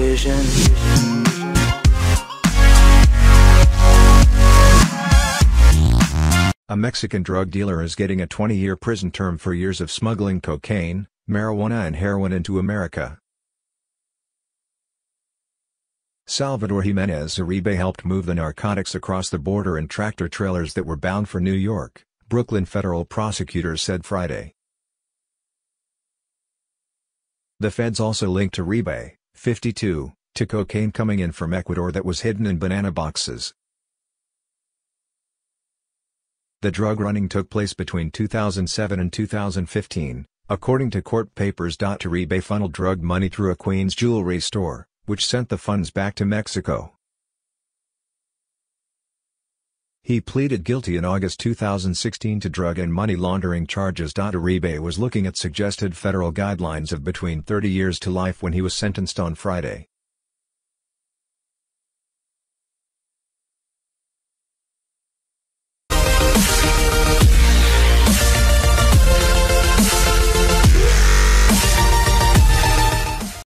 vision. A Mexican drug dealer is getting a 20-year prison term for years of smuggling cocaine, marijuana and heroin into America. Salvador Jimenez Uribe helped move the narcotics across the border in tractor-trailers that were bound for New York, Brooklyn federal prosecutors said Friday. The feds also linked to Uribe, 52, to cocaine coming in from Ecuador that was hidden in banana boxes. The drug running took place between 2007 and 2015, according to court papers. Uribe funneled drug money through a Queens jewelry store, which sent the funds back to Mexico. He pleaded guilty in August 2016 to drug and money laundering charges. Uribe was looking at suggested federal guidelines of between 30 years to life when he was sentenced on Friday.